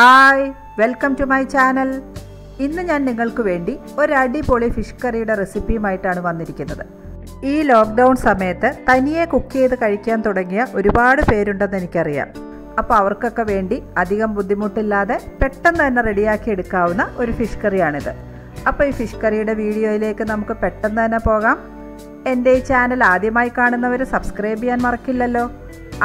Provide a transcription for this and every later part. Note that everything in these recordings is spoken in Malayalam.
Hi welcome to my channel. ഇന്ന് ഞാൻ നിങ്ങൾക്ക് വേണ്ടി ഒരു അടിപൊളി ഫിഷ് കറിയുടെ റെസിപ്പിയുമായിട്ടാണ് വന്നിരിക്കുന്നത്. ഈ ലോക്ക്ഡൗൺ സമയത്ത് തനിയെ കുക്ക് ചെയ്ത് കഴിക്കാൻ തുടങ്ങിയ ഒരുപാട് പേരുണ്ടെന്ന് എനിക്കറിയാം. അപ്പോൾ അവർക്കൊക്കെ വേണ്ടി അധികം ബുദ്ധിമുട്ടില്ലാതെ പെട്ടെന്ന് തന്നെ റെഡിയാക്കി എടുക്കാവുന്ന ഒരു ഫിഷ് കറിയാണിത്. അപ്പോൾ ഈ ഫിഷ് കറിയുടെ വീഡിയോയിലേക്ക് നമുക്ക് പെട്ടെന്ന് തന്നെ പോകാം. എന്റെ ഈ ചാനൽ ആദ്യമായി കാണുന്നവർ സബ്സ്ക്രൈബ് ചെയ്യാൻ മറക്കില്ലല്ലോ.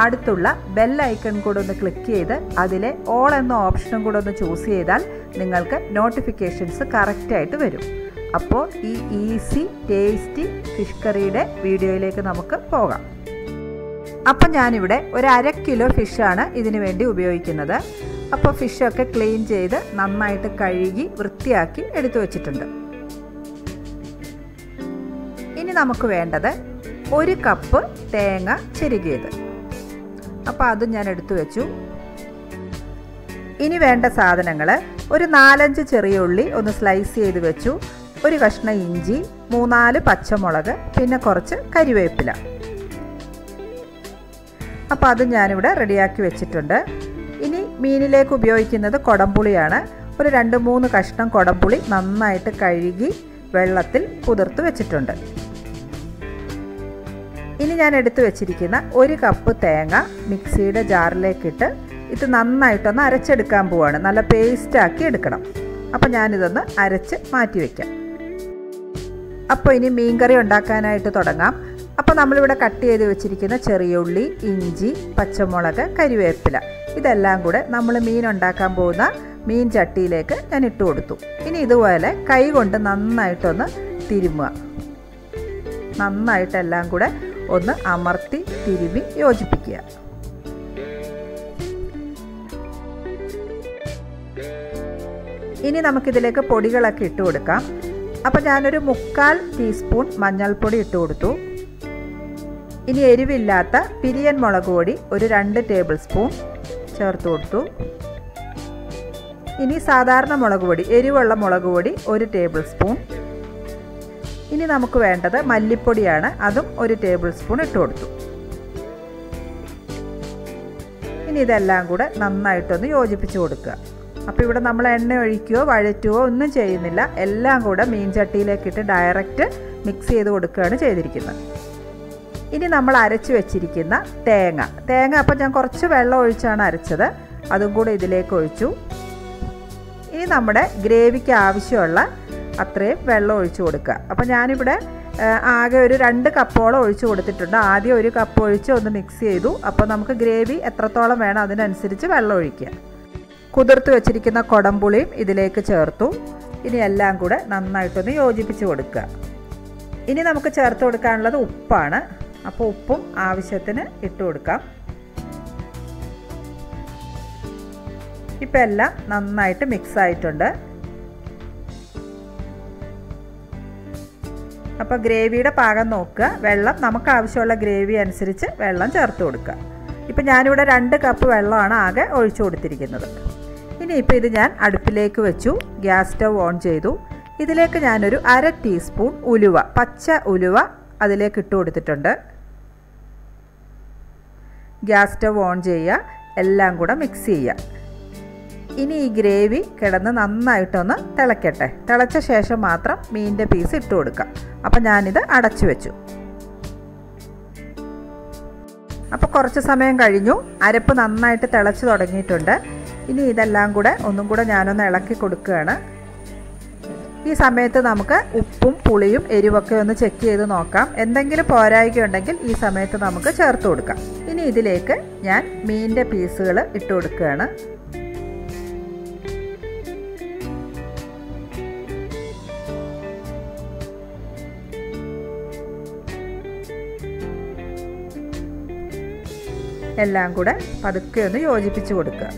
അടുത്തുള്ള ബെൽ ഐക്കൺ കൂടെ ഒന്ന് ക്ലിക്ക് ചെയ്ത് അതിലെ ഓൾ എന്ന ഓപ്ഷനും കൂടെ ഒന്ന് ചൂസ് ചെയ്താൽ നിങ്ങൾക്ക് നോട്ടിഫിക്കേഷൻസ് കറക്റ്റായിട്ട് വരും. അപ്പോൾ ഈ ഈസി ടേസ്റ്റി ഫിഷ് കറിയുടെ വീഡിയോയിലേക്ക് നമുക്ക് പോകാം. അപ്പം ഞാനിവിടെ ഒരു അര കിലോ ഫിഷാണ് ഇതിനു വേണ്ടി ഉപയോഗിക്കുന്നത്. അപ്പോൾ ഫിഷൊക്കെ ക്ലീൻ ചെയ്ത് നന്നായിട്ട് കഴുകി വൃത്തിയാക്കി എടുത്തു വച്ചിട്ടുണ്ട്. ഇനി നമുക്ക് വേണ്ടത് ഒരു കപ്പ് തേങ്ങ ചെരുകിയത്. അപ്പോൾ അതും ഞാൻ എടുത്തു വെച്ചു. ഇനി വേണ്ട സാധനങ്ങൾ ഒരു നാലഞ്ച് ചെറിയ ഉള്ളി ഒന്ന് സ്ലൈസ് ചെയ്ത് വെച്ചു. ഒരു കഷ്ണം ഇഞ്ചി മൂന്നാൽ പച്ചമുളക് പിന്നെ കുറച്ച് കരിവേപ്പില. അപ്പോൾ അത് ഞാനിവിടെ റെഡിയാക്കി വെച്ചിട്ടുണ്ട്. ഇനി മീനിലേക്ക് ഉപയോഗിക്കുന്നത് കൊടംപുളിയാണ്. ഒരു രണ്ട് മൂന്ന് കഷ്ണം കൊടംപുളി നന്നായിട്ട് കഴുകി വെള്ളത്തിൽ കുതിർത്ത് വെച്ചിട്ടുണ്ട്. ഇനി ഞാൻ എടുത്തു വെച്ചിരിക്കുന്ന ഒരു കപ്പ് തേങ്ങ മിക്സിയുടെ ജാറിലേക്കിട്ട് ഇത് നന്നായിട്ടൊന്ന് അരച്ചെടുക്കാൻ പോവാണ്. നല്ല പേസ്റ്റാക്കി എടുക്കണം. അപ്പോൾ ഞാനിതൊന്ന് അരച്ച് മാറ്റി വയ്ക്കാം അപ്പോൾ ഇനി മീൻകറി ഉണ്ടാക്കാനായിട്ട് തുടങ്ങാം. അപ്പോൾ നമ്മളിവിടെ കട്ട് ചെയ്ത് വെച്ചിരിക്കുന്ന ചെറിയ ഉള്ളി ഇഞ്ചി പച്ചമുളക് കരിവേപ്പില ഇതെല്ലാം കൂടെ നമ്മൾ മീൻ ഉണ്ടാക്കാൻ പോകുന്ന മീൻ ചട്ടിയിലേക്ക് ഞാൻ ഇട്ട് കൊടുത്തു. ഇനി ഇതുപോലെ കൈ കൊണ്ട് നന്നായിട്ടൊന്ന് തിരുമുക. നന്നായിട്ടെല്ലാം കൂടെ ഒന്ന് അമർത്തി തിരുമി യോജിപ്പിക്കുക. ഇനി നമുക്കിതിലേക്ക് പൊടികളൊക്കെ ഇട്ട് കൊടുക്കാം. അപ്പോൾ ഞാനൊരു മുക്കാൽ ടീസ്പൂൺ മഞ്ഞൾപ്പൊടി ഇട്ട് കൊടുത്തു. ഇനി എരിവില്ലാത്ത പിരിയൻ മുളക് പൊടി ഒരു രണ്ട് ടേബിൾ സ്പൂൺ ചേർത്ത് കൊടുത്തു. ഇനി സാധാരണ മുളക് പൊടി എരിവുള്ള മുളക് പൊടി ഒരു ടേബിൾ സ്പൂൺ ഇനി നമുക്ക് വേണ്ടത് മല്ലിപ്പൊടിയാണ്. അതും ഒരു ടേബിൾ സ്പൂൺ ഇട്ട് കൊടുത്തു. ഇനി ഇതെല്ലാം കൂടെ നന്നായിട്ടൊന്ന് യോജിപ്പിച്ച് കൊടുക്കുക. അപ്പോൾ ഇവിടെ നമ്മൾ എണ്ണ ഒഴിക്കുകയോ വഴറ്റുകയോ ഒന്നും ചെയ്യുന്നില്ല. എല്ലാം കൂടെ മീൻ ചട്ടിയിലേക്കിട്ട് ഡയറക്റ്റ് മിക്സ് ചെയ്ത് കൊടുക്കുകയാണ് ചെയ്തിരിക്കുന്നത്. ഇനി നമ്മൾ അരച്ച് വെച്ചിരിക്കുന്ന തേങ്ങ. തേങ്ങ അപ്പോൾ ഞാൻ കുറച്ച് വെള്ളം ഒഴിച്ചാണ് അരച്ചത്. അതും കൂടെ ഇതിലേക്ക് ഒഴിച്ചു. ഇനി നമ്മുടെ ഗ്രേവിക്ക് ആവശ്യമുള്ള അത്രയും വെള്ളം ഒഴിച്ചു കൊടുക്കുക. അപ്പോൾ ഞാനിവിടെ ആകെ ഒരു രണ്ട് കപ്പോളം ഒഴിച്ചു കൊടുത്തിട്ടുണ്ട്. ആദ്യം ഒരു കപ്പ് ഒഴിച്ച് ഒന്ന് മിക്സ് ചെയ്തു. അപ്പോൾ നമുക്ക് ഗ്രേവി എത്രത്തോളം വേണം അതിനനുസരിച്ച് വെള്ളം ഒഴിക്കുക. കുതിർത്ത് വെച്ചിരിക്കുന്ന കൊടംപുളിയും ഇതിലേക്ക് ചേർത്തു. ഇനി എല്ലാം കൂടെ നന്നായിട്ടൊന്ന് യോജിപ്പിച്ച് കൊടുക്കുക. ഇനി നമുക്ക് ചേർത്ത് കൊടുക്കാനുള്ളത് ഉപ്പാണ്. അപ്പോൾ ഉപ്പും ആവശ്യത്തിന് ഇട്ട് കൊടുക്കാം. ഇപ്പം എല്ലാം നന്നായിട്ട് മിക്സ് ആയിട്ടുണ്ട്. അപ്പോൾ ഗ്രേവിയുടെ പാകം നോക്കുക. വെള്ളം നമുക്ക് ആവശ്യമുള്ള ഗ്രേവി അനുസരിച്ച് വെള്ളം ചേർത്ത് കൊടുക്കുക. ഇപ്പം ഞാനിവിടെ രണ്ട് കപ്പ് വെള്ളമാണ് ആകെ ഒഴിച്ചു കൊടുത്തിരിക്കുന്നത്. ഇനിയിപ്പോൾ ഇത് ഞാൻ അടുപ്പിലേക്ക് വെച്ചു. ഗ്യാസ് സ്റ്റവ് ഓൺ ചെയ്തു. ഇതിലേക്ക് ഞാനൊരു അര ടീസ്പൂൺ ഉലുവ പച്ച ഉലുവ അതിലേക്ക് ഇട്ട് കൊടുത്തിട്ടുണ്ട്. ഗ്യാസ് സ്റ്റവ് ഓൺ ചെയ്യുക. എല്ലാം കൂടെ മിക്സ് ചെയ്യുക. ഇനി ഈ ഗ്രേവി കിടന്ന് നന്നായിട്ടൊന്ന് തിളയ്ക്കട്ടെ തിളച്ച ശേഷം മാത്രം മീനിന്റെ പീസ് ഇട്ട് കൊടുക്കാം. അപ്പം ഞാനിത് അടച്ചു വെച്ചു. അപ്പോൾ കുറച്ച് സമയം കഴിഞ്ഞു. അരപ്പ് നന്നായിട്ട് തിളച്ച് തുടങ്ങിയിട്ടുണ്ട്. ഇനി ഇതെല്ലാം കൂടെ ഒന്നും കൂടെ ഞാനൊന്ന് ഇളക്കി കൊടുക്കുകയാണ്. ഈ സമയത്ത് നമുക്ക് ഉപ്പും പുളിയും എരിവൊക്കെ ഒന്ന് ചെക്ക് ചെയ്ത് നോക്കാം. എന്തെങ്കിലും പോരായ്ക ഉണ്ടെങ്കിൽ ഈ സമയത്ത് നമുക്ക് ചേർത്ത് കൊടുക്കാം. ഇനി ഇതിലേക്ക് ഞാൻ മീനിന്റെ പീസുകൾ ഇട്ട് കൊടുക്കുകയാണ്. എല്ലാം കൂടെ പതുക്കെ ഒന്ന് യോജിപ്പിച്ച് കൊടുക്കുക.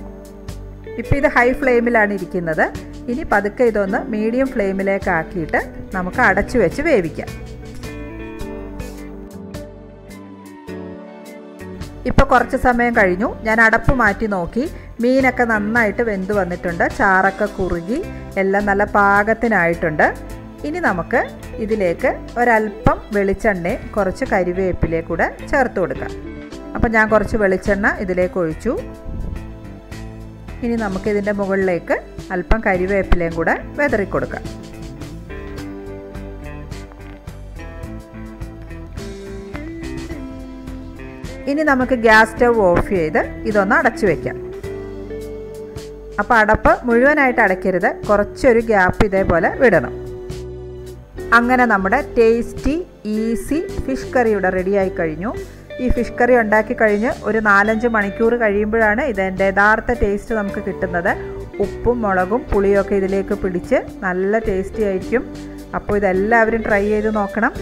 ഇപ്പോൾ ഇത് ഹൈ ഫ്ലെയിമിലാണ് ഇരിക്കുന്നത്. ഇനി പതുക്കെ ഇതൊന്ന് മീഡിയം ഫ്ലെയിമിലേക്ക് ആക്കിയിട്ട് നമുക്ക് അടച്ചു വെച്ച് വേവിക്കാം. ഇപ്പോൾ കുറച്ച് സമയം കഴിഞ്ഞു. ഞാൻ അടപ്പ് മാറ്റി നോക്കി. മീനൊക്കെ നന്നായിട്ട് വെന്ത് വന്നിട്ടുണ്ട്. ചാറൊക്കെ കുറുകി എല്ലാം നല്ല പാകത്തിനായിട്ടുണ്ട്. ഇനി നമുക്ക് ഇതിലേക്ക് ഒരല്പം വെളിച്ചെണ്ണയും കുറച്ച് കരിവേപ്പിലയും കൂടെ ചേർത്ത് കൊടുക്കാം. അപ്പം ഞാൻ കുറച്ച് വെളിച്ചെണ്ണ ഇതിലേക്ക് ഒഴിച്ചു. ഇനി നമുക്കിതിന്റെ മുകളിലേക്ക് അല്പം കരിവേപ്പിലയും കൂടെ വെതറി കൊടുക്കാം. ഇനി നമുക്ക് ഗ്യാസ് സ്റ്റവ് ഓഫ് ചെയ്ത് ഇതൊന്ന് അടച്ചു വയ്ക്കാം അപ്പോൾ അടപ്പ് മുഴുവനായിട്ട് അടയ്ക്കരുത്. കുറച്ചൊരു ഗ്യാപ്പ് ഇതേപോലെ വിടണം. അങ്ങനെ നമ്മുടെ ടേസ്റ്റി ഈസി ഫിഷ് കറിയുടെ റെഡിയായി കഴിഞ്ഞു. ഈ ഫിഷ് കറി ഉണ്ടാക്കി കഴിഞ്ഞ് ഒരു നാലഞ്ച് മണിക്കൂർ കഴിയുമ്പോഴാണ് ഇതിന്റെ യഥാർത്ഥ ടേസ്റ്റ് നമുക്ക് കിട്ടുന്നത്. ഉപ്പും മുളകും പുളിയൊക്കെ ഇതിലേക്ക് പിടിച്ച് നല്ല ടേസ്റ്റി ആയിരിക്കും. അപ്പോൾ ഇതെല്ലാവരും ട്രൈ ചെയ്ത് നോക്കണം.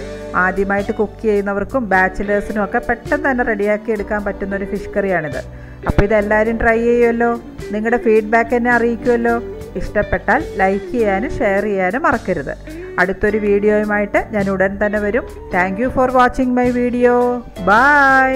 ആദ്യമായിട്ട് കുക്ക് ചെയ്യുന്നവർക്കും ബാച്ചിലേഴ്സിനും ഒക്കെ പെട്ടെന്ന് തന്നെ റെഡിയാക്കി എടുക്കാൻ പറ്റുന്ന ഒരു ഫിഷ് കറിയാണിത്. അപ്പോൾ ഇതെല്ലാവരും ട്രൈ ചെയ്യുമല്ലോ നിങ്ങളുടെ ഫീഡ്ബാക്ക് എന്നെ അറിയിക്കുമല്ലോ ഇഷ്ടപ്പെട്ടാൽ ലൈക്ക് ചെയ്യാനും ഷെയർ ചെയ്യാനും മറക്കരുത്. അടുത്തൊരു വീഡിയോയുമായിട്ട് ഞാൻ ഉടൻ തന്നെ വരും. Thank for watching my video bye